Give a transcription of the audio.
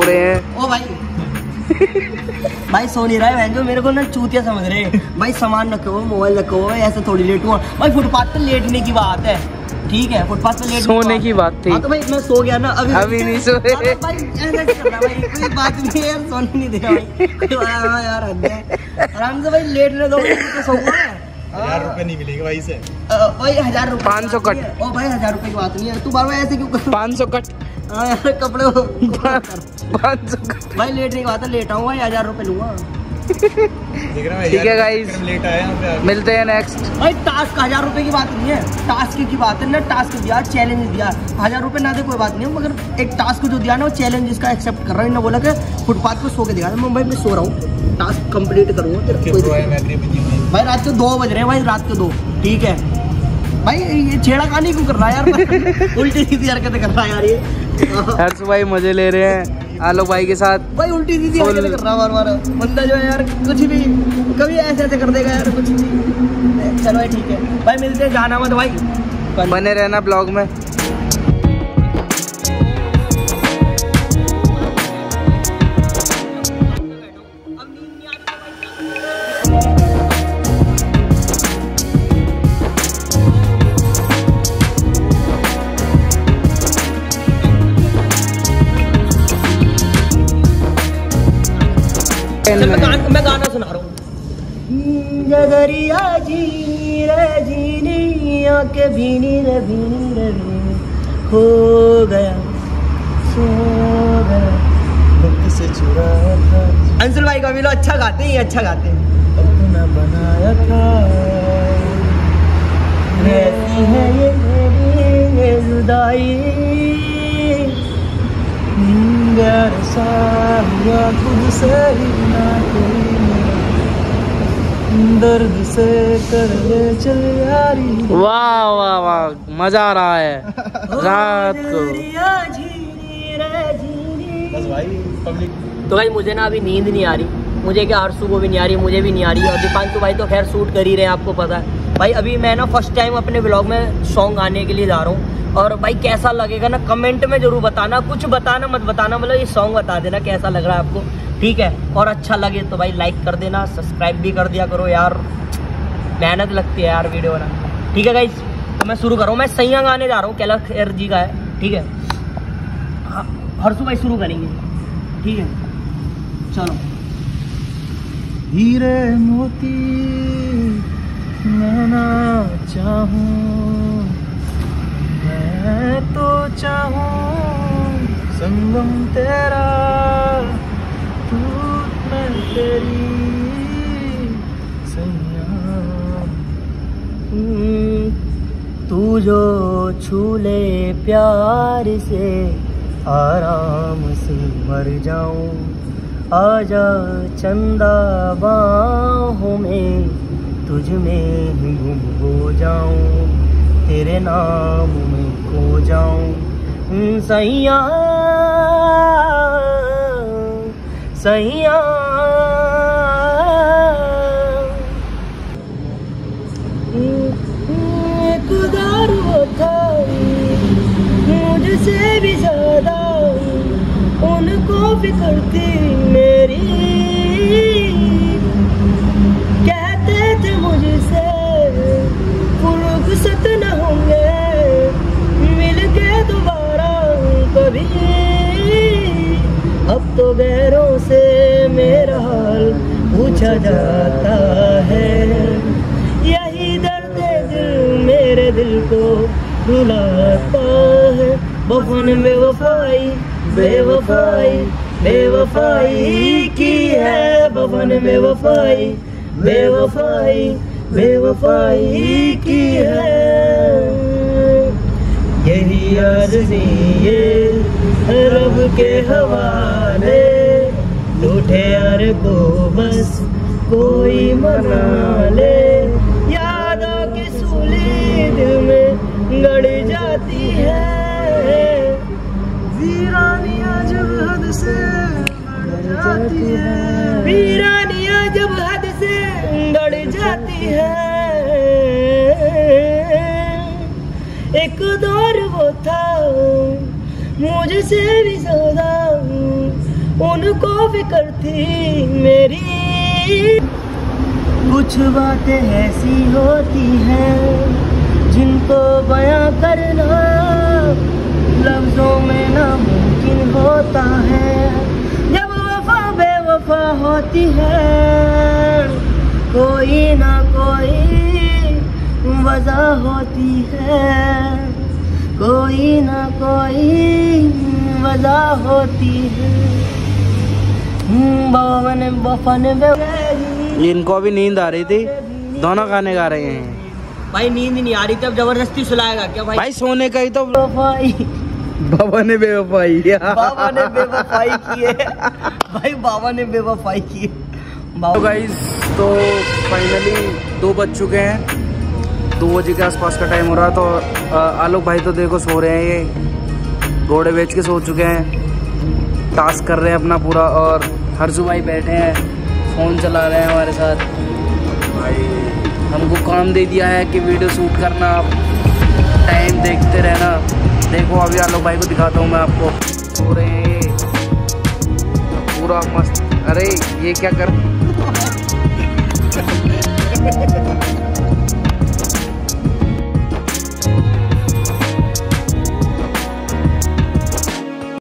भाई। भाई सो नहीं रहा है बहन जो मेरे को ना चूतिया समझ रहे हैं। भाई सामान रखो मोबाइल रखो ऐसे थोड़ी लेट हुआ। भाई फुटपाथ पे लेटने की बात है। ठीक है फुटपाथ पे लेट सोने की बात थी। हाँ तो भाई मैं सो गया ना अभी अभी नहीं सोए। हाँ तो भाई ऐसे कर रहा भाई? कोई बात नहीं है यार सोने नहीं दे रहा भाई हाँ हाँ यार आराम से भाई लेटने दो तो सोऊँगा मैं हज़ार रुपए नहीं मिलेगा भाई से भाई हज़ार रुपए 500 की बात नहीं है। ओ भाई हज़ार रुपए की बात नहीं है। तू बार बार ऐसे क्यों कर पाँच सौ कट। हाँ कपड़े सौ कट भाई लेटने की बात है लेट आऊँ भाई हज़ार रुपए लूँगा। देख रहे हो ठीक है. लेट पे मिलते हैं नेक्स्ट भाई टास्क हज़ार रुपए की बात नहीं है। टास्क की बात है ना टास्क दिया चैलेंज दिया। हज़ार रुपए ना दे कोई बात नहीं है मगर एक टास्क जो दिया ना वो चैलेंज इसका एक्सेप्ट कर रहा हूँ ना बोला कि फुटपाथ पे सो के दिखा मैं भाई मैं सो रहा हूँ। टास्क कंप्लीट करूँगा भाई। रात के दो बज रहे हैं भाई रात के दो। ठीक है। भाई ये छेड़ा खानी क्यों कर रहा है यार? उल्टी सीधी हरकतें कर रहा है यार ये। हर्ष भाई मज़े ले रहे हैं आलोक भाई के साथ। भाई उल्टी सीधी हरकतें कर रहा है बार बार बंदा जो है यार कुछ भी कभी ऐसे ऐसे कर देगा यार कुछ भी। चलो भाई ठीक है। भाई मिलते हैं जाना मत भाई। बने रहना ब्लॉग में। जगरिया जीनी रे, जीनी आके भीनी रे भीनी रे, भीनी खो गया, सो गया। से चुराया था। अंशुल भाई का लोग अच्छा गाते हैं अच्छा गाते हैं। अपना बनाया था। रहती है ये मेरी ये जुदाई। प्यार सा हुआ खुद से ही ना कोई दर्द से कर ले चल यारी। वाह वाह वाह मज़ा आ रहा है। रात को। तो भाई मुझे ना अभी नींद नहीं आ रही। मुझे क्या हर्षू को भी नहीं आ रही मुझे भी नहीं आ रही। और दीपांशु भाई तो खैर शूट कर ही रहे हैं आपको पता है। भाई अभी मैं ना फ़र्स्ट टाइम अपने ब्लॉग में सॉन्ग आने के लिए जा रहा हूँ। और भाई कैसा लगेगा ना कमेंट में ज़रूर बताना कुछ बताना मत बताना मतलब ये सॉन्ग बता देना कैसा लग रहा है आपको। ठीक है? और अच्छा लगे तो भाई लाइक कर देना सब्सक्राइब भी कर दिया करो यार। मेहनत लगती है यार वीडियो बना ठीक है गाइस तो मैं शुरू कर मैं सैया गाने जा रहा हूँ कैला खैर जी का है। ठीक है? हाँ, हर्षू भाई शुरू करेंगे। ठीक है? चलो। हीरे मोती ना चाहूँ। मैं तो चाहूँ संगम तेरा तू मैं तेरी तू जो छू ले प्यार से, आराम से मर जाऊँ। आजा चंदा बाहों में, तुझ में ही गुम हो जाऊँ, तेरे नाम में खो जाऊँ। सैया सैया। अब तो गैरों से मेरा हाल पूछा जाता है। यही दर्द दिल, मेरे दिल को रुलाता है। बफन बेवफाई बेवफाई बेवफाई की है बफन बेवफाई बेवफाई बेवफाई की है। यही अर्जी ये रब के हवाले लूटे यार को बस कोई मना ले। एक दौर वो था। मुझसे भी ज़्यादा उनको फ़िक्र थी मेरी। कुछ बातें ऐसी होती हैं जिनको बयां करना लफ्जों में नामुमकिन होता है। जब वफा बेवफा होती है, कोई ना कोई वजह होती है। कोई ना कोई वजह होती है। हम्म, बाबा ने वफा ने बे- इनको भी नींद आ रही थी। दोनों गाने गा रहे हैं। भाई नींद नहीं आ रही तब ज़बरदस्ती सुलाएगा क्या भाई? भाई सोने का ही तो वफाई बाबा ने बेवफाई। बाबा ने बेवफाई की है भाई बाबा ने बेवफाई की है तो बाबा गाइस तो फाइनली दो बज चुके हैं। दो बजे के आसपास का टाइम हो रहा है तो आलोक भाई तो देखो सो रहे हैं ये। घोड़े बेच के सो चुके हैं। टास्क कर रहे हैं अपना पूरा और हर्षू भाई बैठे हैं। फ़ोन चला रहे हैं हमारे साथ। भाई। हमको काम दे दिया है कि वीडियो शूट करना। आप टाइम देखते रहना। देखो अभी आलोक भाई को दिखाता हूँ मैं आपको। सो रहे हैं ये। पूरा मस्त। अरे ये क्या कर